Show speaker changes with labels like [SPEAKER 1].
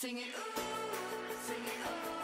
[SPEAKER 1] Sing it, ooh, sing it, Ooh.